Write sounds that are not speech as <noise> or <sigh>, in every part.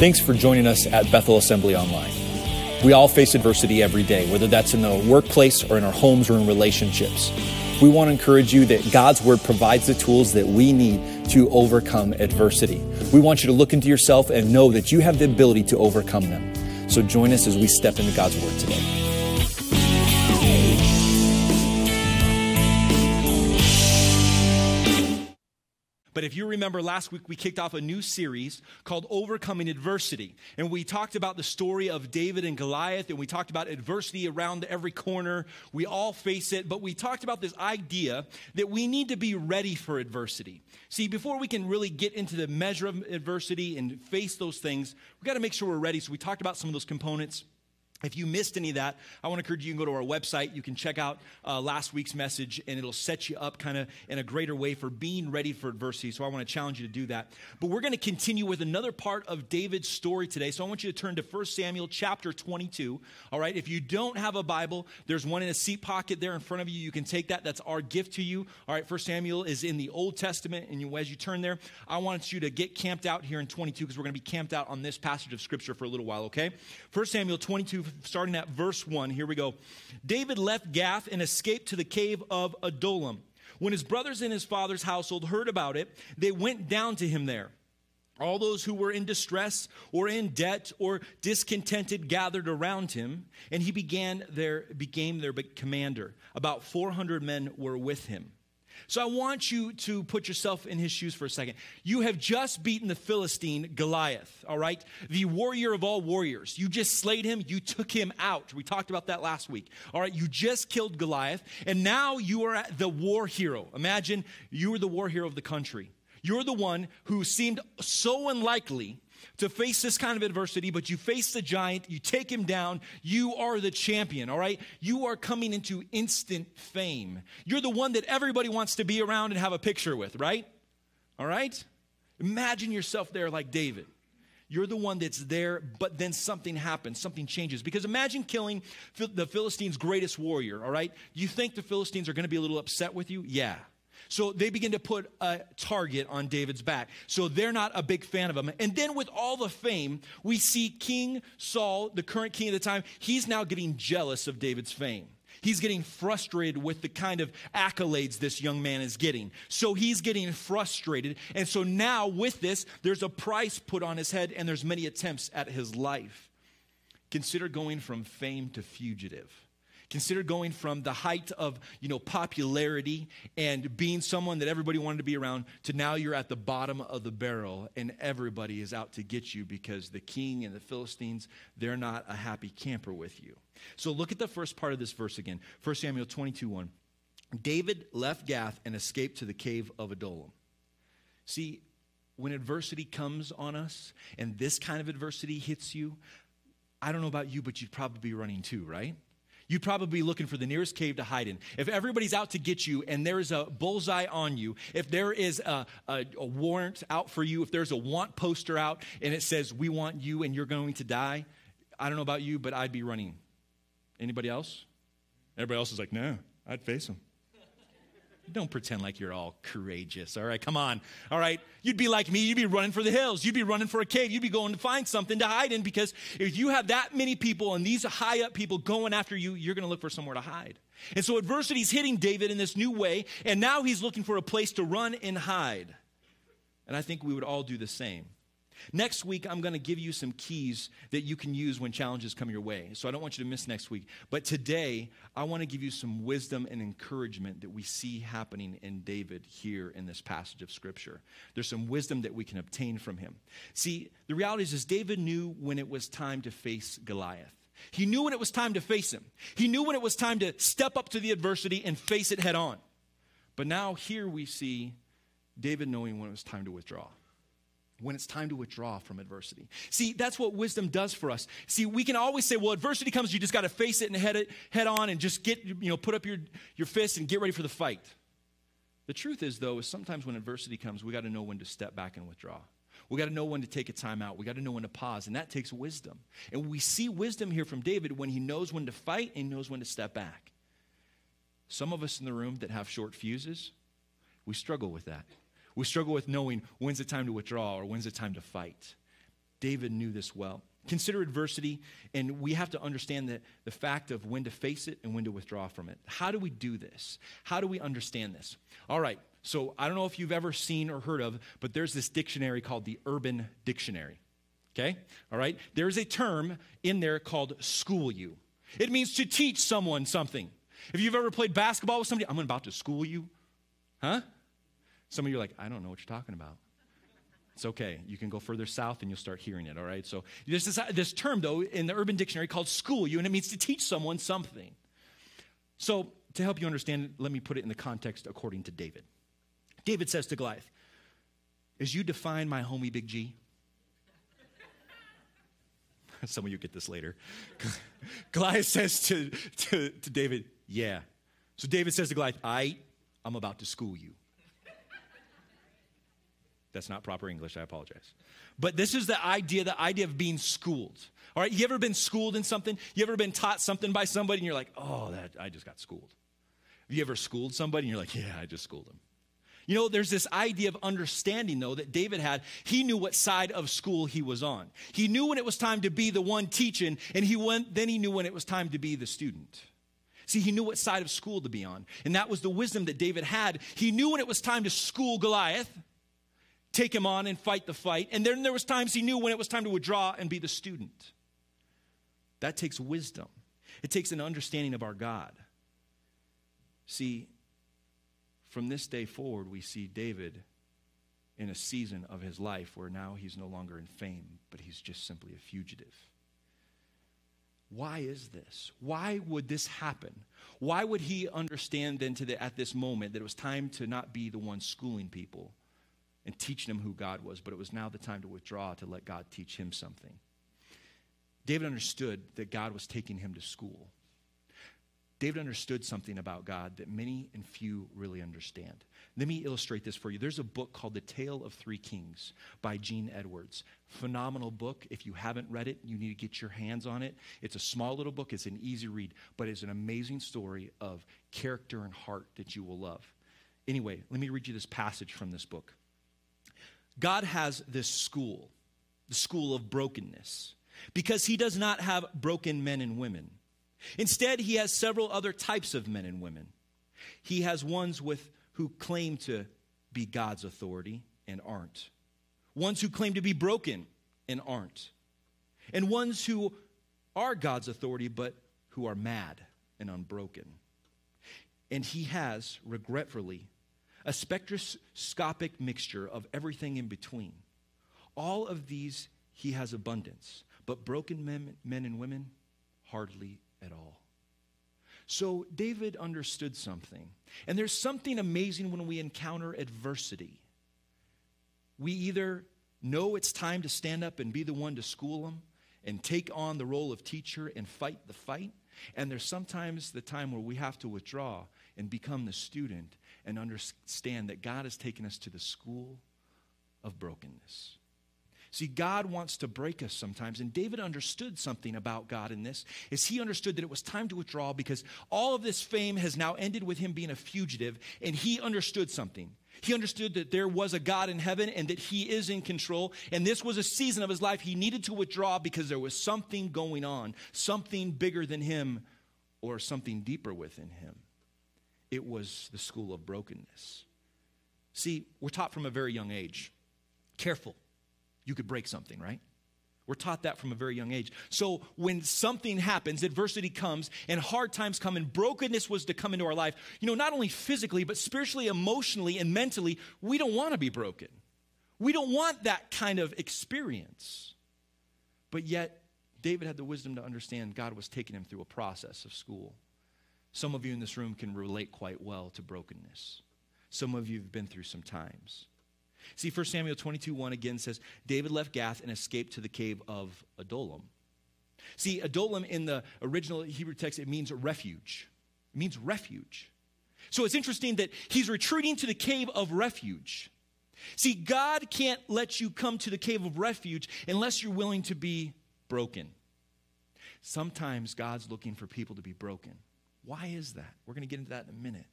Thanks for joining us at Bethel Assembly Online. We all face adversity every day, whether that's in the workplace or in our homes or in relationships. We want to encourage you that God's Word provides the tools that we need to overcome adversity. We want you to look into yourself and know that you have the ability to overcome them. So join us as we step into God's Word today. But if you remember last week, we kicked off a new series called Overcoming Adversity. And we talked about the story of David and Goliath, and we talked about adversity around every corner. We all face it, but we talked about this idea that we need to be ready for adversity. See, before we can really get into the measure of adversity and face those things, we got to make sure we're ready. So we talked about some of those components. If you missed any of that, I want to encourage you, can go to our website. You can check out uh, last week's message, and it'll set you up kind of in a greater way for being ready for adversity. So I want to challenge you to do that. But we're going to continue with another part of David's story today. So I want you to turn to 1 Samuel chapter 22. All right, if you don't have a Bible, there's one in a seat pocket there in front of you. You can take that. That's our gift to you. All right, 1 Samuel is in the Old Testament, and you, as you turn there, I want you to get camped out here in 22 because we're going to be camped out on this passage of Scripture for a little while, okay? 1 Samuel 22 starting at verse 1. Here we go. David left Gath and escaped to the cave of Adullam. When his brothers and his father's household heard about it, they went down to him there. All those who were in distress or in debt or discontented gathered around him, and he began their, became their commander. About 400 men were with him. So I want you to put yourself in his shoes for a second. You have just beaten the Philistine Goliath, all right? The warrior of all warriors. You just slayed him, you took him out. We talked about that last week. All right, you just killed Goliath, and now you are the war hero. Imagine you were the war hero of the country. You're the one who seemed so unlikely to face this kind of adversity, but you face the giant, you take him down, you are the champion, all right? You are coming into instant fame. You're the one that everybody wants to be around and have a picture with, right? All right? Imagine yourself there like David. You're the one that's there, but then something happens, something changes. Because imagine killing the Philistines' greatest warrior, all right? You think the Philistines are going to be a little upset with you? Yeah. So they begin to put a target on David's back. So they're not a big fan of him. And then with all the fame, we see King Saul, the current king of the time, he's now getting jealous of David's fame. He's getting frustrated with the kind of accolades this young man is getting. So he's getting frustrated. And so now, with this, there's a price put on his head, and there's many attempts at his life. Consider going from fame to fugitive. Consider going from the height of, you know, popularity and being someone that everybody wanted to be around to now you're at the bottom of the barrel and everybody is out to get you because the king and the Philistines, they're not a happy camper with you. So look at the first part of this verse again. 1 Samuel 22 1. David left Gath and escaped to the cave of Adullam. See, when adversity comes on us and this kind of adversity hits you, I don't know about you, but you'd probably be running too, right? You'd probably be looking for the nearest cave to hide in. If everybody's out to get you and there is a bullseye on you, if there is a, a, a warrant out for you, if there's a want poster out and it says, We want you and you're going to die, I don't know about you, but I'd be running. Anybody else? Everybody else is like, No, I'd face him. Don't pretend like you're all courageous, all right? Come on, all right? You'd be like me, you'd be running for the hills, you'd be running for a cave, you'd be going to find something to hide in because if you have that many people and these high up people going after you, you're gonna look for somewhere to hide. And so adversity is hitting David in this new way, and now he's looking for a place to run and hide. And I think we would all do the same. Next week, I'm going to give you some keys that you can use when challenges come your way. So I don't want you to miss next week. But today, I want to give you some wisdom and encouragement that we see happening in David here in this passage of Scripture. There's some wisdom that we can obtain from him. See, the reality is, is David knew when it was time to face Goliath. He knew when it was time to face him. He knew when it was time to step up to the adversity and face it head on. But now here we see David knowing when it was time to withdraw when it's time to withdraw from adversity. See, that's what wisdom does for us. See, we can always say, well, adversity comes, you just got to face it and head it head on and just get, you know, put up your, your fist and get ready for the fight. The truth is, though, is sometimes when adversity comes, we got to know when to step back and withdraw. We got to know when to take a time out. We got to know when to pause, and that takes wisdom. And we see wisdom here from David when he knows when to fight and knows when to step back. Some of us in the room that have short fuses, we struggle with that. We struggle with knowing when's the time to withdraw or when's the time to fight. David knew this well. Consider adversity, and we have to understand the, the fact of when to face it and when to withdraw from it. How do we do this? How do we understand this? All right, so I don't know if you've ever seen or heard of, but there's this dictionary called the Urban Dictionary. Okay? All right? There's a term in there called school you. It means to teach someone something. If you've ever played basketball with somebody, I'm about to school you. Huh? Some of you are like, I don't know what you're talking about. It's okay. You can go further south and you'll start hearing it, all right? So there's this, this term, though, in the Urban Dictionary called school you, and it means to teach someone something. So to help you understand, let me put it in the context according to David. David says to Goliath, As you define my homie Big G, <laughs> some of you get this later. <laughs> Goliath says to, to, to David, Yeah. So David says to Goliath, I, I'm about to school you. That's not proper English, I apologize. But this is the idea, the idea of being schooled. All right, you ever been schooled in something? You ever been taught something by somebody and you're like, oh, that I just got schooled. Have you ever schooled somebody and you're like, yeah, I just schooled them. You know, there's this idea of understanding, though, that David had. He knew what side of school he was on. He knew when it was time to be the one teaching, and he went, then he knew when it was time to be the student. See, he knew what side of school to be on. And that was the wisdom that David had. He knew when it was time to school Goliath, take him on and fight the fight. And then there was times he knew when it was time to withdraw and be the student. That takes wisdom. It takes an understanding of our God. See, from this day forward, we see David in a season of his life where now he's no longer in fame, but he's just simply a fugitive. Why is this? Why would this happen? Why would he understand then to the, at this moment that it was time to not be the one schooling people, and teaching him who God was, but it was now the time to withdraw to let God teach him something. David understood that God was taking him to school. David understood something about God that many and few really understand. Let me illustrate this for you. There's a book called The Tale of Three Kings by Gene Edwards. Phenomenal book. If you haven't read it, you need to get your hands on it. It's a small little book, it's an easy read, but it's an amazing story of character and heart that you will love. Anyway, let me read you this passage from this book. God has this school, the school of brokenness, because He does not have broken men and women. Instead, He has several other types of men and women. He has ones with who claim to be God's authority and aren't, ones who claim to be broken and aren't, and ones who are God's authority but who are mad and unbroken. And He has, regretfully, a spectroscopic mixture of everything in between. All of these he has abundance, but broken men, men and women, hardly at all. So David understood something. And there's something amazing when we encounter adversity. We either know it's time to stand up and be the one to school them and take on the role of teacher and fight the fight. And there's sometimes the time where we have to withdraw and become the student and understand that God has taken us to the school of brokenness. See, God wants to break us sometimes, and David understood something about God in this. Is he understood that it was time to withdraw because all of this fame has now ended with him being a fugitive, and he understood something. He understood that there was a God in heaven and that he is in control. And this was a season of his life he needed to withdraw because there was something going on, something bigger than him or something deeper within him it was the school of brokenness. See, we're taught from a very young age careful, you could break something, right? We're taught that from a very young age. So when something happens, adversity comes, and hard times come, and brokenness was to come into our life, you know, not only physically, but spiritually, emotionally, and mentally, we don't want to be broken. We don't want that kind of experience. But yet, David had the wisdom to understand God was taking him through a process of school. Some of you in this room can relate quite well to brokenness. Some of you have been through some times. See, 1 Samuel 22 1 again says, David left Gath and escaped to the cave of Adullam. See, Adullam in the original Hebrew text, it means refuge. It means refuge. So it's interesting that he's retreating to the cave of refuge. See, God can't let you come to the cave of refuge unless you're willing to be broken. Sometimes God's looking for people to be broken. Why is that? We're going to get into that in a minute.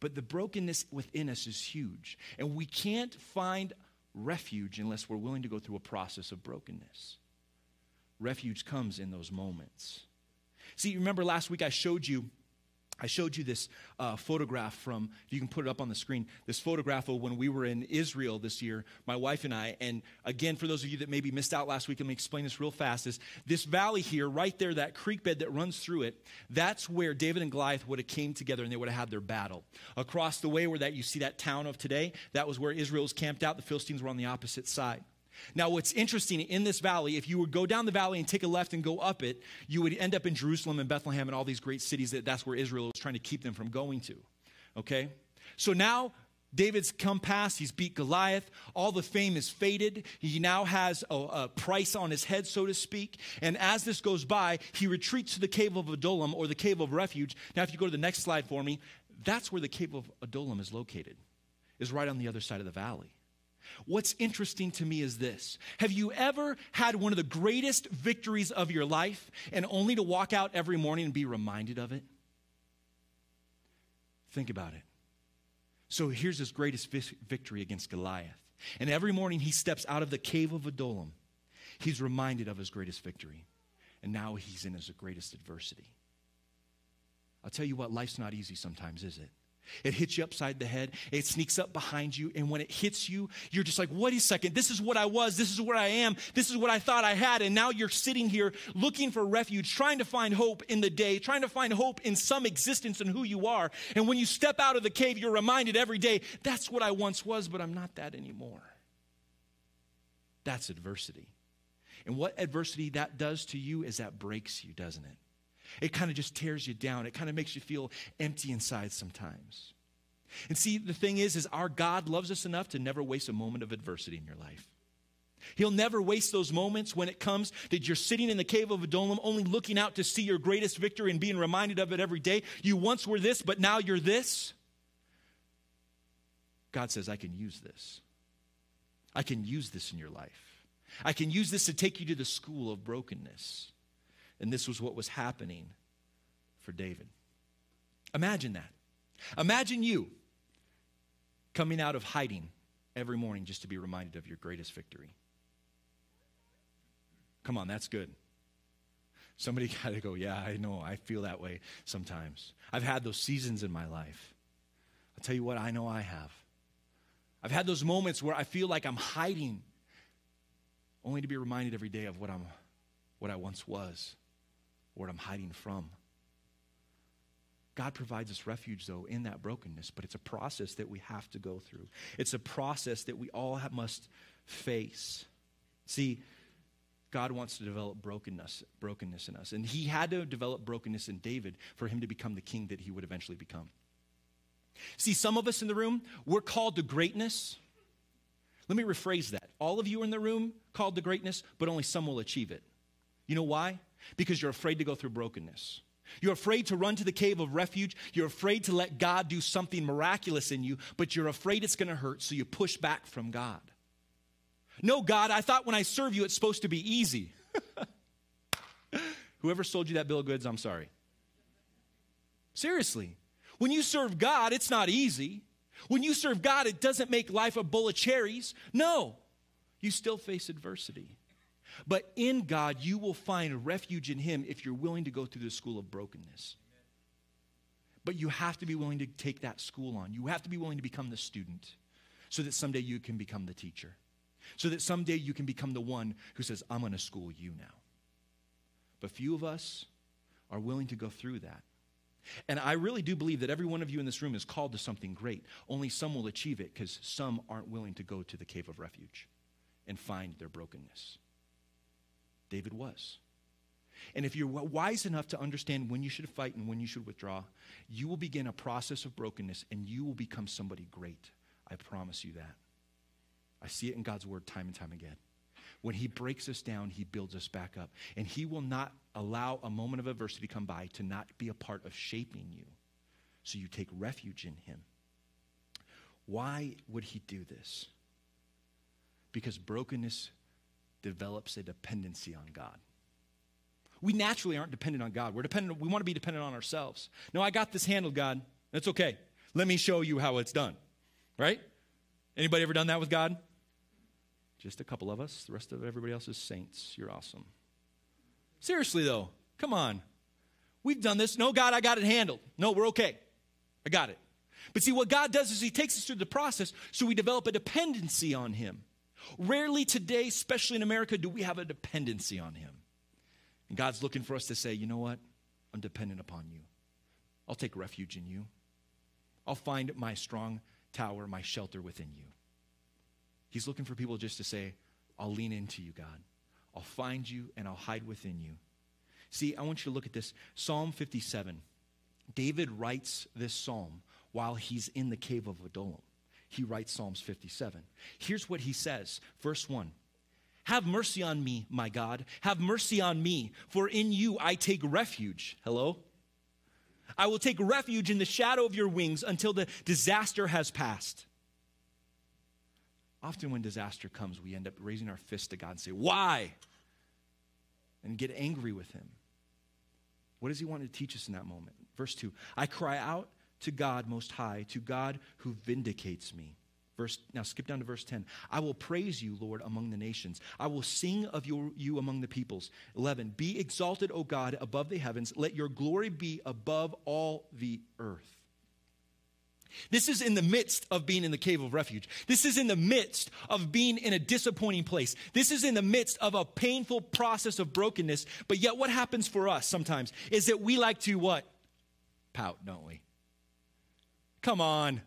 But the brokenness within us is huge. And we can't find refuge unless we're willing to go through a process of brokenness. Refuge comes in those moments. See, remember last week I showed you I showed you this uh, photograph from, you can put it up on the screen, this photograph of when we were in Israel this year, my wife and I. And again, for those of you that maybe missed out last week, let me explain this real fast. Is this valley here, right there, that creek bed that runs through it, that's where David and Goliath would have came together and they would have had their battle. Across the way where that you see that town of today, that was where Israel was camped out. The Philistines were on the opposite side. Now, what's interesting in this valley, if you would go down the valley and take a left and go up it, you would end up in Jerusalem and Bethlehem and all these great cities that that's where Israel was trying to keep them from going to. Okay? So now David's come past, he's beat Goliath. All the fame is faded. He now has a, a, price on his head, so to speak. And as this goes by, he retreats to the cave of Adullam or the cave of refuge. Now, if you go to the next slide for me, that's where the cave of Adullam is located, is right on the other side of the valley. What's interesting to me is this Have you ever had one of the greatest victories of your life and only to walk out every morning and be reminded of it? Think about it. So here's his greatest victory against Goliath. And every morning he steps out of the cave of Adullam, he's reminded of his greatest victory. And now he's in his greatest adversity. I'll tell you what, life's not easy sometimes, is it? It hits you upside the head. It sneaks up behind you. And when it hits you, you're just like, wait a second. This is what I was. This is where I am. This is what I thought I had. And now you're sitting here looking for refuge, trying to find hope in the day, trying to find hope in some existence and who you are. And when you step out of the cave, you're reminded every day, that's what I once was, but I'm not that anymore. That's adversity. And what adversity that does to you is that breaks you, doesn't it? It kind of just tears you down. It kind of makes you feel empty inside sometimes. And see, the thing is, is our God loves us enough to never waste a moment of adversity in your life. He'll never waste those moments when it comes that you're sitting in the cave of Adullam, only looking out to see your greatest victory and being reminded of it every day. You once were this, but now you're this. God says, I can use this. I can use this in your life. I can use this to take you to the school of brokenness. And this was what was happening for David. Imagine that. Imagine you coming out of hiding every morning just to be reminded of your greatest victory. Come on, that's good. Somebody <laughs> got to go, yeah, I know, I feel that way sometimes. I've had those seasons in my life. I'll tell you what, I know I have. I've had those moments where I feel like I'm hiding, only to be reminded every day of what, I'm, what I once was what I'm hiding from. God provides us refuge, though, in that brokenness, but it's a process that we have to go through. It's a process that we all have, must face. See, God wants to develop brokenness, brokenness in us. And he had to develop brokenness in David for him to become the king that he would eventually become. See, some of us in the room, we're called to greatness. Let me rephrase that. All of you in the room called to greatness, but only some will achieve it. You know why? Because you're afraid to go through brokenness. You're afraid to run to the cave of refuge. You're afraid to let God do something miraculous in you, but you're afraid it's going to hurt, so you push back from God. No, God, I thought when I serve you, it's supposed to be easy. <laughs> Whoever sold you that bill of goods, I'm sorry. Seriously. When you serve God, it's not easy. When you serve God, it doesn't make life a bowl of cherries. No, you still face adversity. But in God, you will find refuge in Him if you're willing to go through the school of brokenness. But you have to be willing to take that school on. You have to be willing to become the student so that someday you can become the teacher. So that someday you can become the one who says, I'm going to school you now. But few of us are willing to go through that. And I really do believe that every one of you in this room is called to something great. Only some will achieve it because some aren't willing to go to the cave of refuge and find their brokenness. David was. And if you're wise enough to understand when you should fight and when you should withdraw, you will begin a process of brokenness and you will become somebody great. I promise you that. I see it in God's word time and time again. When He breaks us down, He builds us back up. And He will not allow a moment of adversity come by to not be a part of shaping you. So you take refuge in Him. Why would He do this? Because brokenness develops a dependency on God. We naturally aren't dependent on God. We're dependent, we want to be dependent on ourselves. No, I got this handled, God. That's okay. Let me show you how it's done. Right? Anybody ever done that with God? Just a couple of us. The rest of everybody else is saints. You're awesome. Seriously, though, come on. We've done this. No, God, I got it handled. No, we're okay. I got it. But see, what God does is He takes us through the process so we develop a dependency on Him. Rarely today, especially in America, do we have a dependency on Him. And God's looking for us to say, you know what? I'm dependent upon you. I'll take refuge in you. I'll find my strong tower, my shelter within you. He's looking for people just to say, I'll lean into you, God. I'll find you and I'll hide within you. See, I want you to look at this. Psalm 57. David writes this psalm while he's in the cave of Adullam. He writes Psalms 57. Here's what he says, verse 1 Have mercy on me, my God. Have mercy on me, for in you I take refuge. Hello? I will take refuge in the shadow of your wings until the disaster has passed. Often, when disaster comes, we end up raising our fist to God and say, Why? And get angry with Him. What does He want to teach us in that moment? Verse 2 I cry out to God Most High, to God who vindicates me. Verse, now skip down to verse 10. I will praise you, Lord, among the nations. I will sing of your, you among the peoples. 11. Be exalted, O God, above the heavens. Let your glory be above all the earth. This is in the midst of being in the cave of refuge. This is in the midst of being in a disappointing place. This is in the midst of a painful process of brokenness. But yet, what happens for us sometimes is that we like to what? Pout, don't we? Come on,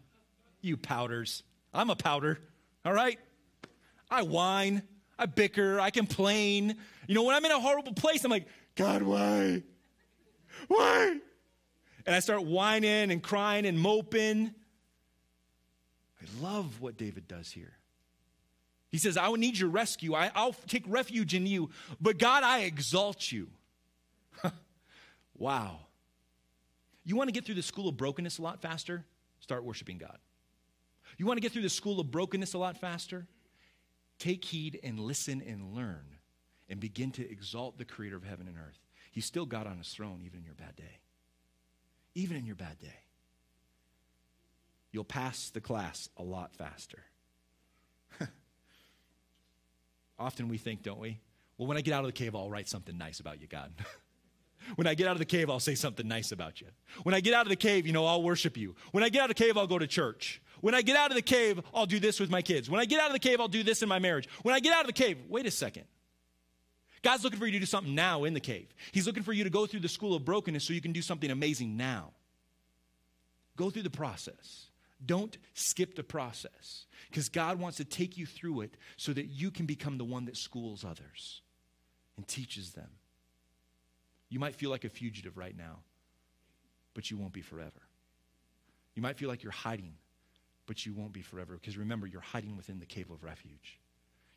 you pouters. I'm a pouter, all right? I whine, I bicker, I complain. You know, when I'm in a horrible place, I'm like, God, why? Why? And I start whining and crying and moping. I love what David does here. He says, I will need your rescue. I, will take refuge in you. But God, I exalt you. <laughs> wow. You want to get through the school of brokenness a lot faster? Start worshiping God. You want to get through the school of brokenness a lot faster? Take heed and listen and learn and begin to exalt the creator of heaven and earth. He's still God on his throne, even in your bad day. Even in your bad day. You'll pass the class a lot faster. <laughs> Often we think, don't we? Well, when I get out of the cave, I'll write something nice about you, God. <laughs> When I get out of the cave, I'll say something nice about you. When I get out of the cave, you know, I'll worship you. When I get out of the cave, I'll go to church. When I get out of the cave, I'll do this with my kids. When I get out of the cave, I'll do this in my marriage. When I get out of the cave, wait a second. God's looking for you to do something now in the cave. He's looking for you to go through the school of brokenness so you can do something amazing now. Go through the process. Don't skip the process because God wants to take you through it so that you can become the one that schools others and teaches them. You might feel like a fugitive right now, but you won't be forever. You might feel like you're hiding, but you won't be forever. Because remember, you're hiding within the cave of refuge.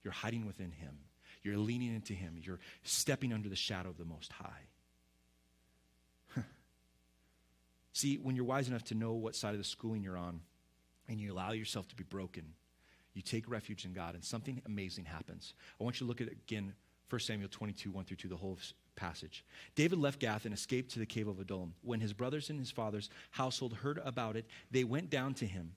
You're hiding within Him. You're leaning into Him. You're stepping under the shadow of the Most High. <laughs> See, when you're wise enough to know what side of the schooling you're on and you allow yourself to be broken, you take refuge in God and something amazing happens. I want you to look at again 1 Samuel 22, 1 through 2, the whole passage. David left Gath and escaped to the cave of Adullam. When his brothers and his father's household heard about it, they went down to him.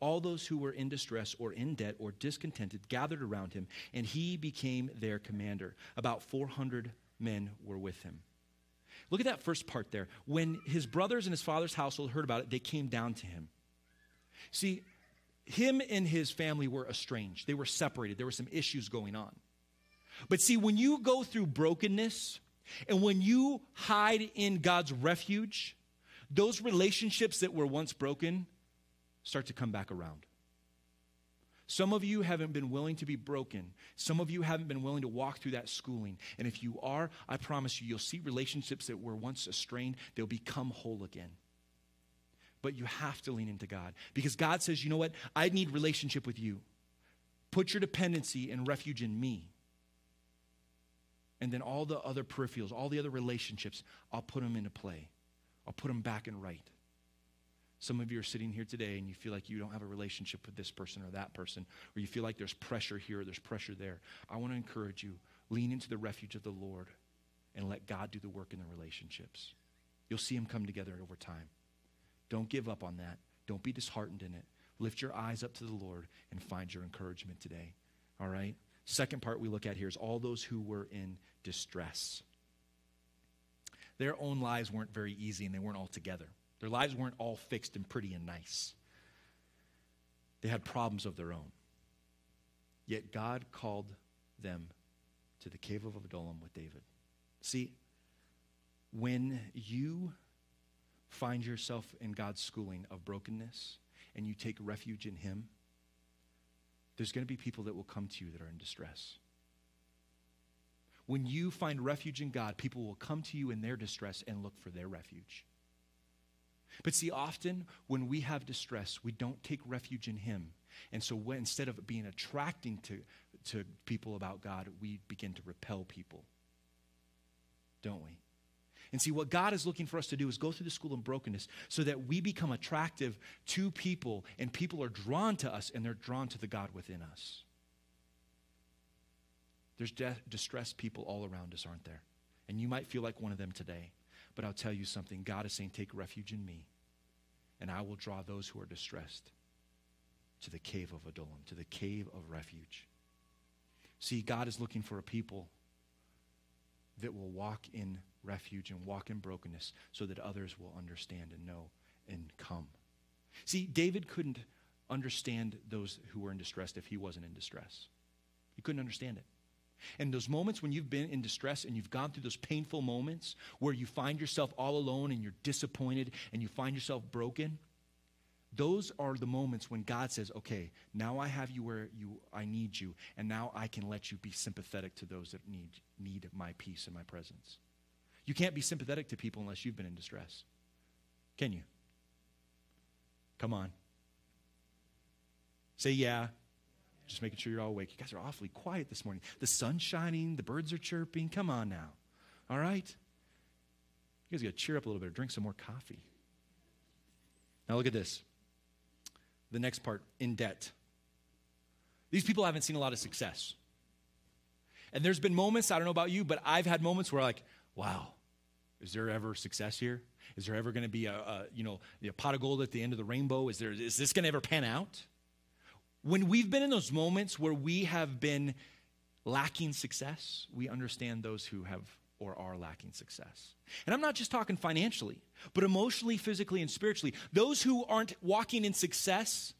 All those who were in distress or in debt or discontented gathered around him, and he became their commander. About 400 men were with him. Look at that first part there. When his brothers and his father's household heard about it, they came down to him. See, him and his family were estranged, they were separated, there were some issues going on. But see, when you go through brokenness and when you hide in God's refuge, those relationships that were once broken start to come back around. Some of you haven't been willing to be broken. Some of you haven't been willing to walk through that schooling. And if you are, I promise you, you'll see relationships that were once strained, they'll become whole again. But you have to lean into God because God says, you know what? I need relationship with you. Put your dependency and refuge in me and then all the other peripherals, all the other relationships, I'll put them into play. I'll put them back and right. Some of you are sitting here today and you feel like you don't have a relationship with this person or that person, or you feel like there's pressure here or there's pressure there. I want to encourage you lean into the refuge of the Lord and let God do the work in the relationships. You'll see them come together over time. Don't give up on that. Don't be disheartened in it. Lift your eyes up to the Lord and find your encouragement today. All right? Second part we look at here is all those who were in distress. Their own lives weren't very easy and they weren't all together. Their lives weren't all fixed and pretty and nice. They had problems of their own. Yet God called them to the cave of Adullam with David. See, when you find yourself in God's schooling of brokenness and you take refuge in Him, there's going to be people that will come to you that are in distress. When you find refuge in God, people will come to you in their distress and look for their refuge. But see, often when we have distress, we don't take refuge in Him. And so when, instead of being attracting to, to people about God, we begin to repel people. Don't we? And see, what God is looking for us to do is go through the school of brokenness so that we become attractive to people and people are drawn to us and they're drawn to the God within us. There's de- distressed people all around us, aren't there? And you might feel like one of them today. But I'll tell you something God is saying, take refuge in me, and I will draw those who are distressed to the cave of Adullam, to the cave of refuge. See, God is looking for a people that will walk in refuge and walk in brokenness so that others will understand and know and come. See, David couldn't understand those who were in distress if he wasn't in distress. He couldn't understand it. And those moments when you've been in distress and you've gone through those painful moments where you find yourself all alone and you're disappointed and you find yourself broken, those are the moments when God says, "Okay, now I have you where you I need you, and now I can let you be sympathetic to those that need need my peace and my presence." You can't be sympathetic to people unless you've been in distress. Can you? Come on. Say yeah. Just making sure you're all awake. You guys are awfully quiet this morning. The sun's shining, the birds are chirping. Come on now. All right? You guys got to cheer up a little bit or drink some more coffee. Now look at this. The next part in debt. These people haven't seen a lot of success. And there's been moments, I don't know about you, but I've had moments where like, wow, is there ever success here? Is there ever going to be a, a, you know a pot of gold at the end of the rainbow? Is there is this going to ever pan out? When we've been in those moments where we have been lacking success, we understand those who have or are lacking success. And I'm not just talking financially, but emotionally, physically, and spiritually. Those who aren't walking in success,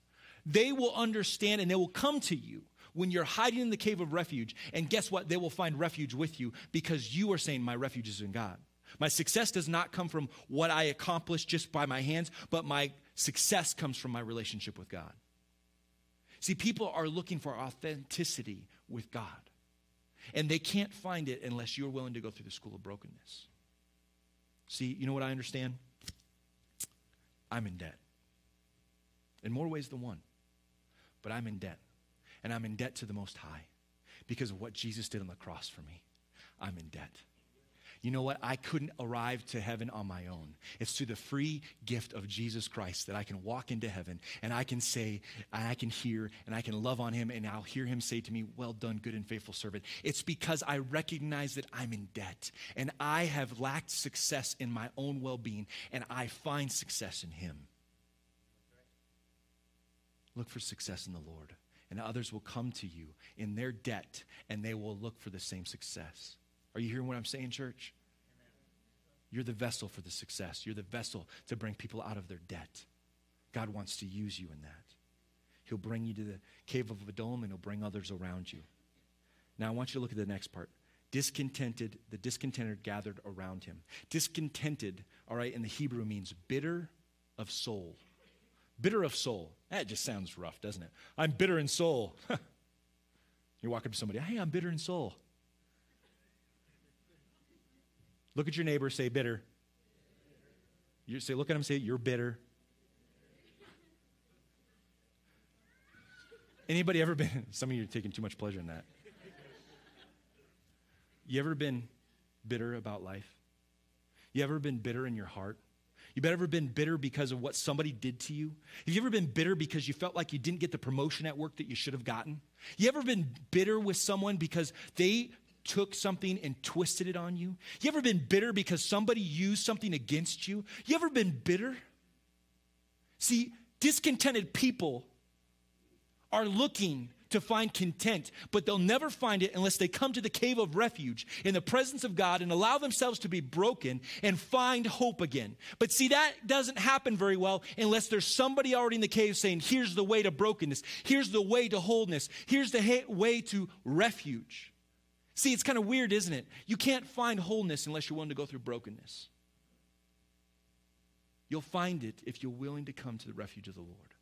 they will understand and they will come to you when you're hiding in the cave of refuge. And guess what? They will find refuge with you because you are saying, My refuge is in God. My success does not come from what I accomplish just by my hands, but my success comes from my relationship with God. See, people are looking for authenticity with God, and they can't find it unless you're willing to go through the school of brokenness. See, you know what I understand? I'm in debt. In more ways than one. But I'm in debt. And I'm in debt to the Most High because of what Jesus did on the cross for me. I'm in debt. You know what? I couldn't arrive to heaven on my own. It's through the free gift of Jesus Christ that I can walk into heaven and I can say, and I can hear, and I can love on him, and I'll hear him say to me, Well done, good and faithful servant. It's because I recognize that I'm in debt and I have lacked success in my own well being, and I find success in him. Look for success in the Lord and others will come to you in their debt and they will look for the same success. Are you hearing what I'm saying, church? You're the vessel for the success. You're the vessel to bring people out of their debt. God wants to use you in that. He'll bring you to the cave of Adullam and he'll bring others around you. Now, I want you to look at the next part. Discontented, the discontented gathered around him. Discontented, all right, in the Hebrew means bitter of soul. Bitter of soul. That just sounds rough, doesn't it? I'm bitter in soul. <laughs> You're walking up to somebody, hey, I'm bitter in soul. Look at your neighbor, say bitter. You say, look at him, say, you're bitter. Anybody ever been, <laughs> some of you are taking too much pleasure in that. You ever been bitter about life? You ever been bitter in your heart? You've ever been bitter because of what somebody did to you? Have you ever been bitter because you felt like you didn't get the promotion at work that you should have gotten? You ever been bitter with someone because they took something and twisted it on you? You ever been bitter because somebody used something against you? You ever been bitter? See, discontented people are looking to find content, but they'll never find it unless they come to the cave of refuge in the presence of God and allow themselves to be broken and find hope again. But see, that doesn't happen very well unless there's somebody already in the cave saying, Here's the way to brokenness, here's the way to wholeness, here's the way to refuge. See, it's kind of weird, isn't it? You can't find wholeness unless you're willing to go through brokenness. You'll find it if you're willing to come to the refuge of the Lord.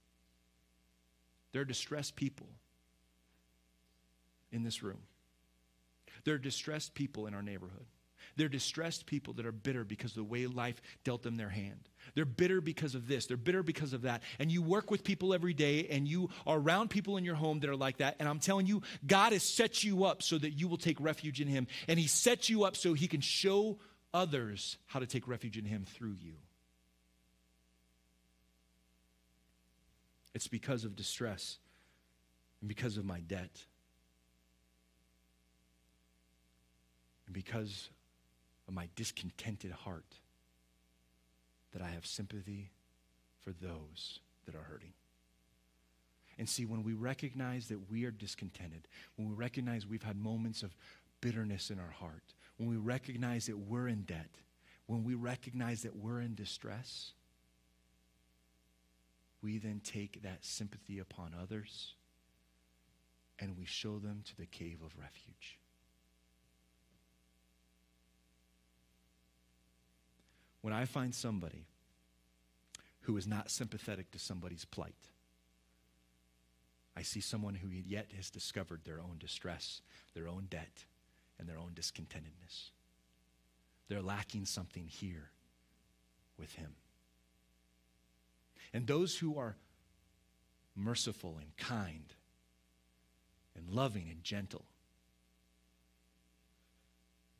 There are distressed people in this room. There are distressed people in our neighborhood. They're distressed people that are bitter because of the way life dealt them their hand. They're bitter because of this. They're bitter because of that. And you work with people every day and you are around people in your home that are like that. And I'm telling you, God has set you up so that you will take refuge in Him. And He sets you up so He can show others how to take refuge in Him through you. It's because of distress and because of my debt. And because of my discontented heart that I have sympathy for those that are hurting. And see, when we recognize that we are discontented, when we recognize we've had moments of bitterness in our heart, when we recognize that we're in debt, when we recognize that we're in distress, we then take that sympathy upon others and we show them to the cave of refuge. When I find somebody who is not sympathetic to somebody's plight, I see someone who yet has discovered their own distress, their own debt, and their own discontentedness. They're lacking something here with him. And those who are merciful and kind and loving and gentle,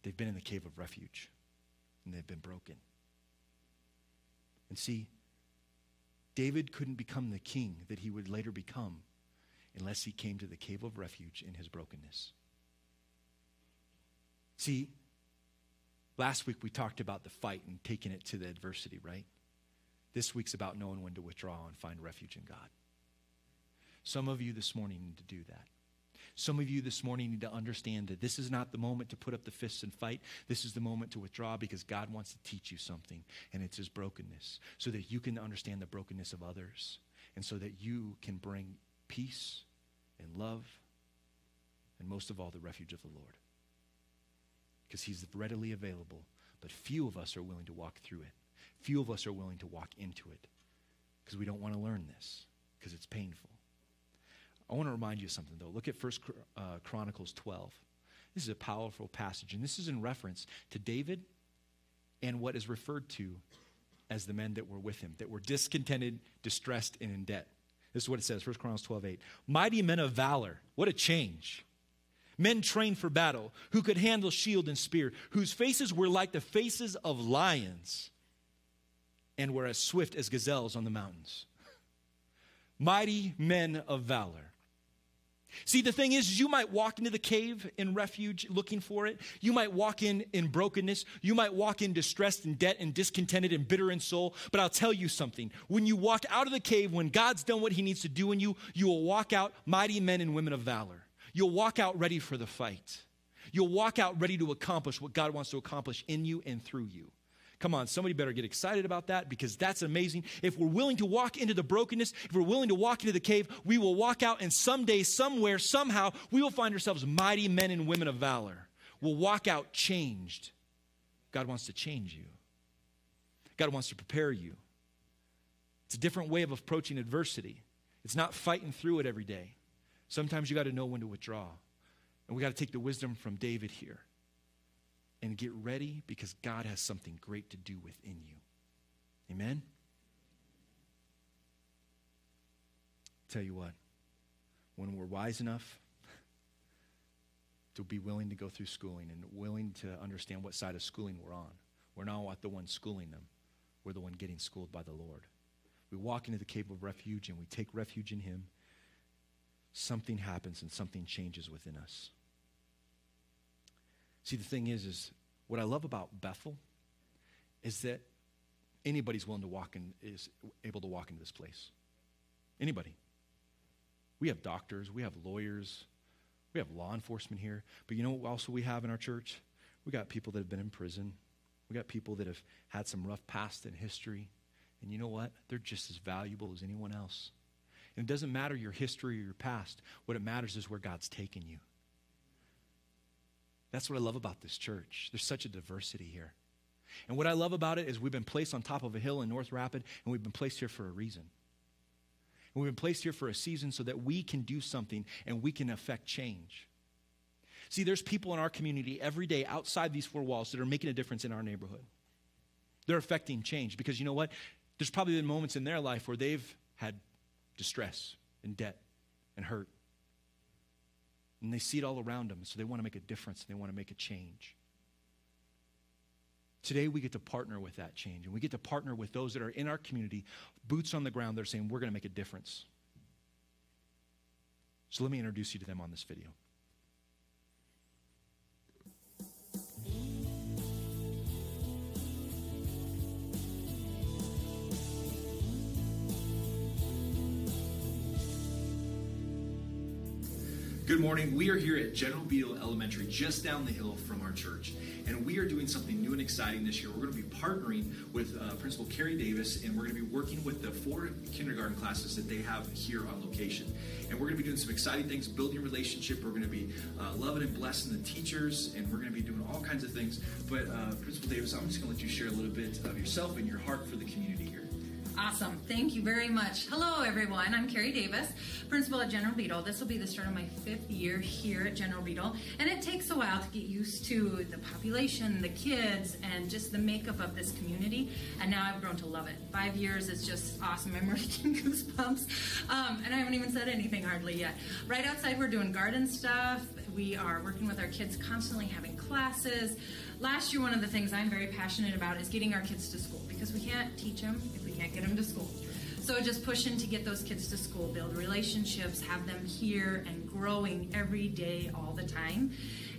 they've been in the cave of refuge and they've been broken. And see, David couldn't become the king that he would later become unless he came to the cave of refuge in his brokenness. See, last week we talked about the fight and taking it to the adversity, right? This week's about knowing when to withdraw and find refuge in God. Some of you this morning need to do that. Some of you this morning need to understand that this is not the moment to put up the fists and fight. This is the moment to withdraw because God wants to teach you something, and it's His brokenness, so that you can understand the brokenness of others, and so that you can bring peace and love, and most of all, the refuge of the Lord. Because He's readily available, but few of us are willing to walk through it. Few of us are willing to walk into it because we don't want to learn this because it's painful. I want to remind you of something, though. Look at First uh, Chronicles 12. This is a powerful passage, and this is in reference to David and what is referred to as the men that were with him, that were discontented, distressed, and in debt. This is what it says, 1 Chronicles 12, 8. Mighty men of valor. What a change. Men trained for battle, who could handle shield and spear, whose faces were like the faces of lions and were as swift as gazelles on the mountains. <laughs> Mighty men of valor. See, the thing is, you might walk into the cave in refuge looking for it. You might walk in in brokenness. You might walk in distressed and debt and discontented and bitter in soul. But I'll tell you something. When you walk out of the cave, when God's done what he needs to do in you, you will walk out mighty men and women of valor. You'll walk out ready for the fight. You'll walk out ready to accomplish what God wants to accomplish in you and through you. Come on, somebody better get excited about that because that's amazing. If we're willing to walk into the brokenness, if we're willing to walk into the cave, we will walk out and someday, somewhere, somehow, we will find ourselves mighty men and women of valor. We'll walk out changed. God wants to change you, God wants to prepare you. It's a different way of approaching adversity. It's not fighting through it every day. Sometimes you got to know when to withdraw. And we got to take the wisdom from David here and get ready because God has something great to do within you. Amen? Tell you what, when we're wise enough to be willing to go through schooling and willing to understand what side of schooling we're on, we're not the one schooling them, we're the one getting schooled by the Lord. We walk into the cave of refuge and we take refuge in Him. Something happens and something changes within us. See, the thing is, is what I love about Bethel is that anybody's willing to walk in, is able to walk into this place. Anybody. We have doctors, we have lawyers, we have law enforcement here. But you know what also we have in our church? We got people that have been in prison. We got people that have had some rough past in history. And you know what? They're just as valuable as anyone else. And it doesn't matter your history or your past. What it matters is where God's taken you. That's what I love about this church. There's such a diversity here. And what I love about it is we've been placed on top of a hill in North Rapid, and we've been placed here for a reason. And we've been placed here for a season so that we can do something and we can affect change. See, there's people in our community every day outside these four walls that are making a difference in our neighborhood. They're affecting change because you know what? There's probably been moments in their life where they've had distress and debt and hurt. And they see it all around them, so they want to make a difference, they want to make a change. Today, we get to partner with that change, and we get to partner with those that are in our community, boots on the ground, that are saying, We're going to make a difference. So let me introduce you to them on this video. Good morning. We are here at General Beadle Elementary, just down the hill from our church. And we are doing something new and exciting this year. We're going to be partnering with uh, Principal Carrie Davis, and we're going to be working with the four kindergarten classes that they have here on location. And we're going to be doing some exciting things, building a relationship. We're going to be uh, loving and blessing the teachers, and we're going to be doing all kinds of things. But uh, Principal Davis, I'm just going to let you share a little bit of yourself and your heart for the community here. Awesome. Thank you very much. Hello, everyone. I'm Carrie Davis, principal at General Beadle. This will be the start of my fifth year here at General Beadle, and it takes a while to get used to the population, the kids, and just the makeup of this community. And now I've grown to love it. Five years is just awesome. I'm <laughs> really getting goosebumps, um, and I haven't even said anything hardly yet. Right outside, we're doing garden stuff. We are working with our kids, constantly having classes. Last year, one of the things I'm very passionate about is getting our kids to school because we can't teach them can't get them to school. So just pushing to get those kids to school, build relationships, have them here and growing every day, all the time.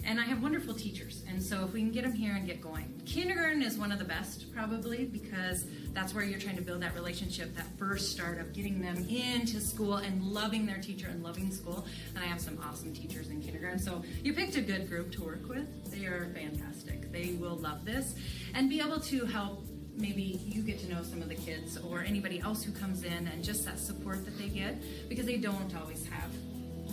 And I have wonderful teachers. And so if we can get them here and get going. Kindergarten is one of the best, probably, because that's where you're trying to build that relationship, that first start of getting them into school and loving their teacher and loving school. And I have some awesome teachers in kindergarten. So you picked a good group to work with. They are fantastic. They will love this and be able to help maybe you get to know some of the kids or anybody else who comes in and just that support that they get because they don't always have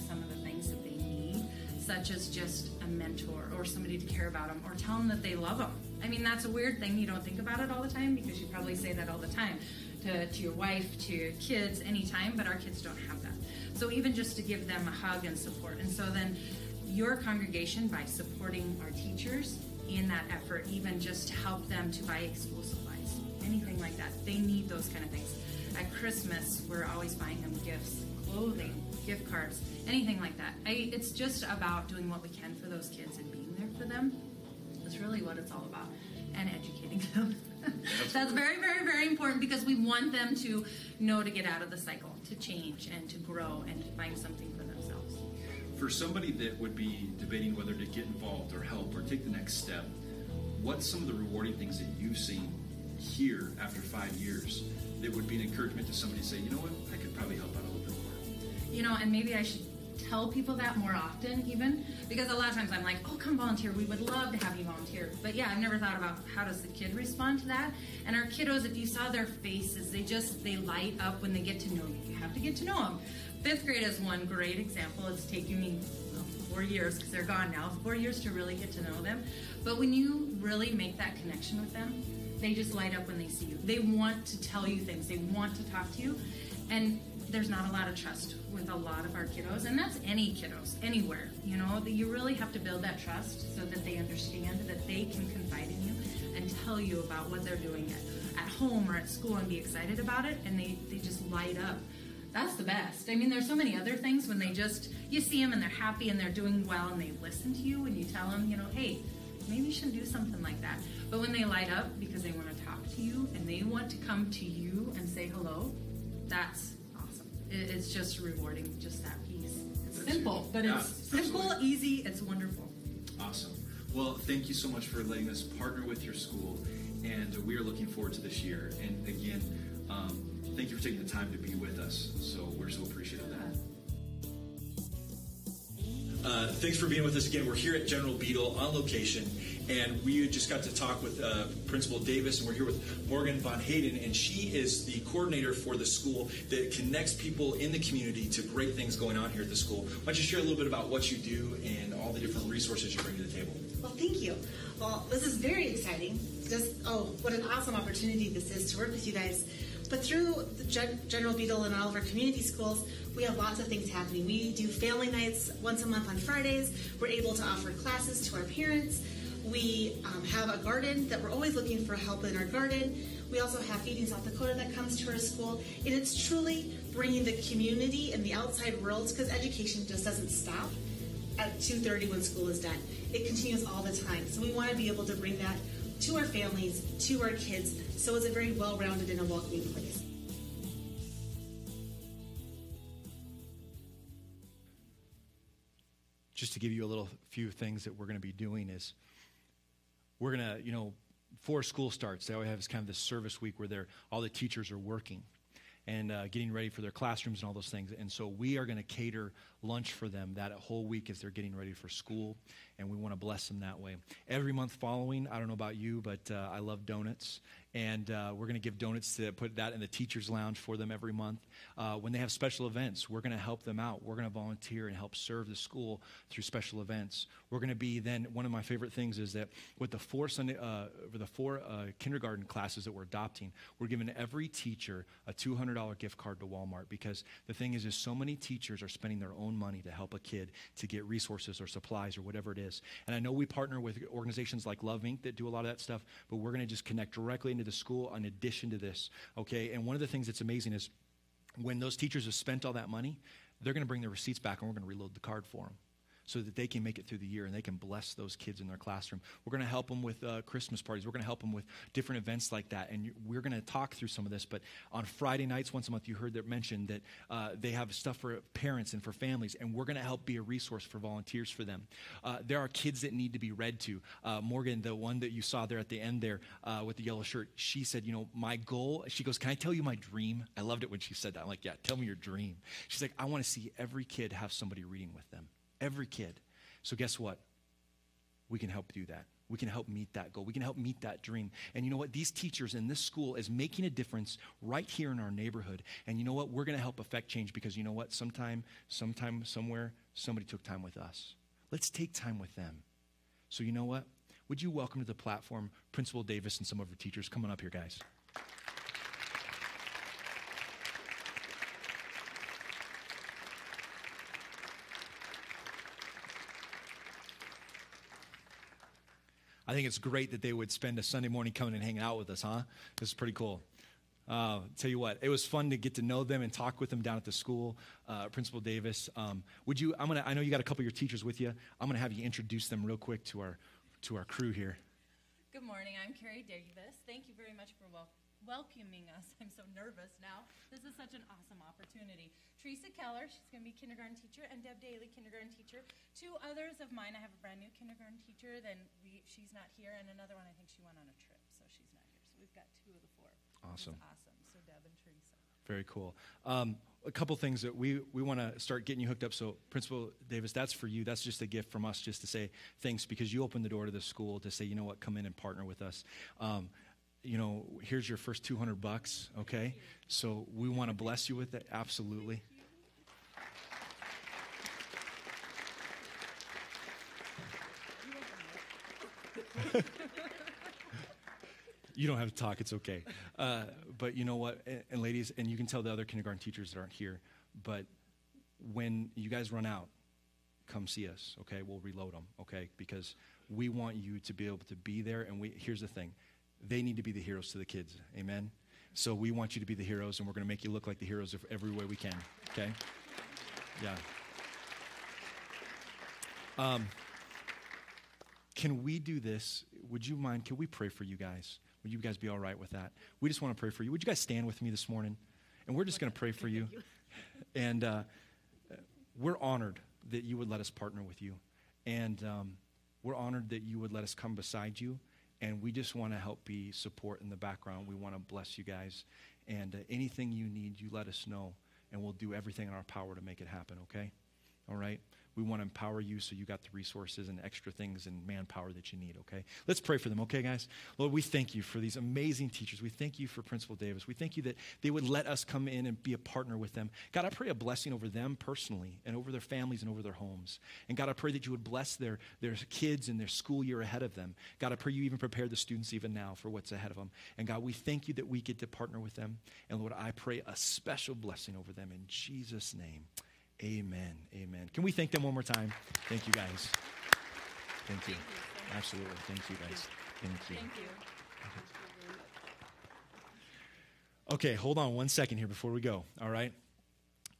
some of the things that they need, such as just a mentor or somebody to care about them or tell them that they love them. I mean, that's a weird thing. You don't think about it all the time because you probably say that all the time to, to your wife, to your kids, anytime, but our kids don't have that. So even just to give them a hug and support. And so then your congregation, by supporting our teachers in that effort, even just to help them to buy school supplies, anything like that, they need those kind of things. At Christmas, we're always buying them gifts, clothing, gift cards, anything like that. I, it's just about doing what we can for those kids and being there for them. That's really what it's all about, and educating <laughs> them. That's very, very, very important because we want them to know to get out of the cycle, to change, and to grow, and to find something for themselves. For somebody that would be debating whether to get involved or help or take the next step, what's some of the rewarding things that you've seen here after five years that would be an encouragement to somebody to say, you know what, I could probably help out a little bit more? You know, and maybe I should tell people that more often, even because a lot of times I'm like, "Oh, come volunteer. We would love to have you volunteer." But yeah, I've never thought about how does the kid respond to that. And our kiddos, if you saw their faces, they just they light up when they get to know you. You have to get to know them. Fifth grade is one great example. It's taking me four years because they're gone now. Four years to really get to know them. But when you really make that connection with them, they just light up when they see you. They want to tell you things. They want to talk to you, and there's not a lot of trust with a lot of our kiddos, and that's any kiddos, anywhere. You know, that you really have to build that trust so that they understand that they can confide in you and tell you about what they're doing at, at home or at school and be excited about it, and they, they just light up. That's the best. I mean, there's so many other things when they just, you see them and they're happy and they're doing well and they listen to you and you tell them, you know, hey, maybe you should do something like that. But when they light up because they want to talk to you and they want to come to you and say hello, that's awesome. it's just rewarding, just that piece. It's simple, but yeah, it's simple, absolutely. easy, it's wonderful. Awesome. Well, thank you so much for letting us partner with your school, and we are looking forward to this year. And again, um, thank you for taking the time to be with us. So we're so appreciative. Uh, thanks for being with us again. We're here at General Beadle on location, and we just got to talk with uh, Principal Davis, and we're here with Morgan Von Hayden, and she is the coordinator for the school that connects people in the community to great things going on here at the school. Why don't you share a little bit about what you do and all the different resources you bring to the table? Well, thank you. Well, this is very exciting. Just, oh, what an awesome opportunity this is to work with you guys. But through the General Beadle and all of our community schools, we have lots of things happening. We do family nights once a month on Fridays. We're able to offer classes to our parents. We um, have a garden that we're always looking for help in our garden. We also have Feeding South Dakota that comes to our school, and it's truly bringing the community and the outside world because education just doesn't stop at 2:30 when school is done. It continues all the time. So we want to be able to bring that to our families, to our kids, so it's a very well-rounded and a welcoming place. Just to give you a little few things that we're going to be doing is we're going to, you know, before school starts, they always have this kind of this service week where they're, all the teachers are working and uh, getting ready for their classrooms and all those things. And so we are going to cater lunch for them that whole week as they're getting ready for school, and we want to bless them that way. Every month following, I don't know about you, but uh, I love donuts, and uh, we're going to give donuts to put that in the teachers' lounge for them every month. Uh, when they have special events, we're going to help them out. We're going to volunteer and help serve the school through special events. We're going to be then one of my favorite things is that with the four Sunday, uh, the four uh, kindergarten classes that we're adopting, we're giving every teacher a $200 gift card to Walmart because the thing is, is so many teachers are spending their own money to help a kid to get resources or supplies or whatever it is. And I know we partner with organizations like Love Inc. that do a lot of that stuff, but we're going to just connect directly into the school in addition to this. Okay. And one of the things that's amazing is when those teachers have spent all that money, they're going to bring their receipts back and we're going to reload the card for them so that they can make it through the year and they can bless those kids in their classroom. We're going to help them with uh, Christmas parties. We're going to help them with different events like that. And we're going to talk through some of this. But on Friday nights, once a month, you heard that mentioned that uh, they have stuff for parents and for families. And we're going to help be a resource for volunteers for them. Uh, there are kids that need to be read to. Uh, Morgan, the one that you saw there at the end there uh, with the yellow shirt, she said, You know, my goal, she goes, Can I tell you my dream? I loved it when she said that. I'm like, Yeah, tell me your dream. She's like, I want to see every kid have somebody reading with them. Every kid. So, guess what? We can help do that. We can help meet that goal. We can help meet that dream. And you know what? These teachers in this school is making a difference right here in our neighborhood. And you know what? We're going to help affect change because you know what? Sometime, sometime, somewhere, somebody took time with us. Let's take time with them. So, you know what? Would you welcome to the platform Principal Davis and some of her teachers? Come on up here, guys. I think it's great that they would spend a Sunday morning coming and hanging out with us, huh? This is pretty cool. Uh, tell you what, it was fun to get to know them and talk with them down at the school. Uh, Principal Davis, um, would you? I'm gonna. I know you got a couple of your teachers with you. I'm gonna have you introduce them real quick to our to our crew here. Good morning. I'm Carrie Davis. Thank you very much for wel- welcoming us. <laughs> I'm so nervous now. This is such an awesome opportunity. Teresa Keller, she's going to be kindergarten teacher, and Deb Daly, kindergarten teacher. Two others of mine, I have a brand new kindergarten teacher, then we, she's not here, and another one, I think she went on a trip, so she's not here. So we've got two of the four. Awesome. awesome. So Deb and Teresa. Very cool. Um, a couple things that we, we want to start getting you hooked up. So, Principal Davis, that's for you. That's just a gift from us just to say thanks because you opened the door to the school to say, you know what, come in and partner with us. Um, you know, here's your first 200 bucks, okay? So we want to bless you with it, absolutely. you don't have to talk, it's okay. Uh, but you know what, and, and ladies, and you can tell the other kindergarten teachers that aren't here, but when you guys run out, come see us, okay? We'll reload them, okay? Because we want you to be able to be there, and we, here's the thing they need to be the heroes to the kids. Amen? So we want you to be the heroes, and we're going to make you look like the heroes of every way we can. Okay? Yeah. Um, can we do this? Would you mind? Can we pray for you guys? Would you guys be all right with that? We just want to pray for you. Would you guys stand with me this morning? And we're just going to pray for you. <laughs> And uh, we're honored that you would let us partner with you. And um, we're honored that you would let us come beside you and we just want to help be support in the background. We want to bless you guys. And uh, anything you need, you let us know, and we'll do everything in our power to make it happen, okay? All right? We want to empower you so you got the resources and extra things and manpower that you need, okay? Let's pray for them, okay, guys? Lord, we thank you for these amazing teachers. We thank you for Principal Davis. We thank you that they would let us come in and be a partner with them. God, I pray a blessing over them personally and over their families and over their homes. And God, I pray that you would bless their, their kids and their school year ahead of them. God, I pray you even prepare the students even now for what's ahead of them. And God, we thank you that we get to partner with them. And Lord, I pray a special blessing over them in Jesus' name. Amen. Amen. Can we thank them one more time? Thank you, guys. Thank you. Absolutely. Thank you, guys. Thank you. Thank you. Okay, hold on one second here before we go. All right.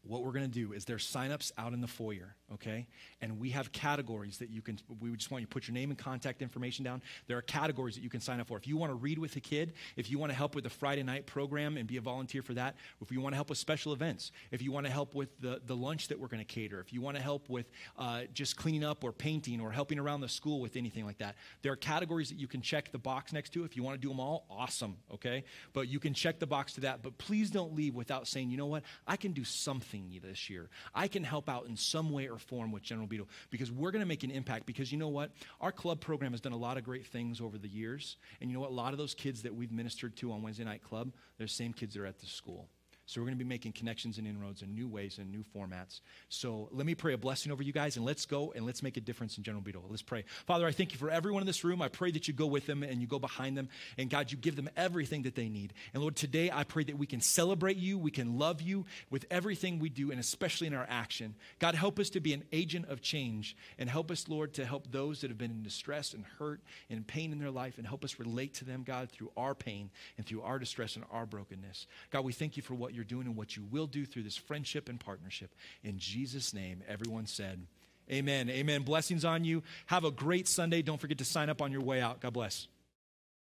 What we're going to do is there's signups out in the foyer, okay? And we have categories that you can, we just want you to put your name and contact information down. There are categories that you can sign up for. If you want to read with a kid, if you want to help with the Friday night program and be a volunteer for that, if you want to help with special events, if you want to help with the, the lunch that we're going to cater, if you want to help with uh, just cleaning up or painting or helping around the school with anything like that, there are categories that you can check the box next to. If you want to do them all, awesome, okay? But you can check the box to that. But please don't leave without saying, you know what, I can do something this year. I can help out in some way or form with General Beadle because we're going to make an impact. Because you know what? Our club program has done a lot of great things over the years. And you know what? A lot of those kids that we've ministered to on Wednesday Night Club, they're the same kids that are at the school. So we're going to be making connections and inroads in new ways and new formats. So let me pray a blessing over you guys and let's go and let's make a difference in General Beadle. Let's pray. Father, I thank you for everyone in this room. I pray that you go with them and you go behind them. And God, you give them everything that they need. And Lord, today I pray that we can celebrate you, we can love you with everything we do, and especially in our action. God, help us to be an agent of change and help us, Lord, to help those that have been in distress and hurt and pain in their life and help us relate to them, God, through our pain and through our distress and our brokenness. God, we thank you for what you're doing and what you will do through this friendship and partnership. In Jesus' name, everyone said, Amen. Amen. Blessings on you. Have a great Sunday. Don't forget to sign up on your way out. God bless.